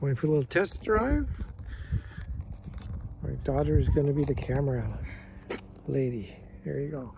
Going for a little test drive. My daughter is going to be the camera lady. Here you go.